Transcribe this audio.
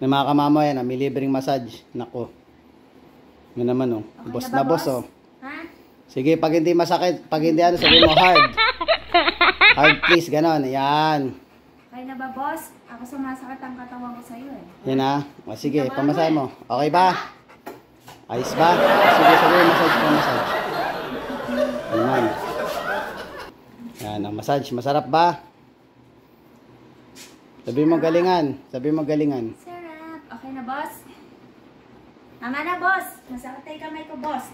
May mga kamamo yan, ah, may libreng massage. Nako. Yun naman oh. Okay boss na na ba, boss boss? oh. Ha? Sige, pag hindi masakit, pag hindi ano, sabihin mo hard. Hard please, ganon. Yan. Okay na ba, boss? Ako sumasakit ang katawan ko sa'yo eh. Yan ha. O sige, pamasahe mo. Okay ba? Ayos ba? Sige, sige, massage massage. Yan. Yan, ang massage. Masarap ba? Sabi mo galingan. Sabi mo galingan. Okay na, boss? Tama na, boss. Masakit tayo kamay ko, boss.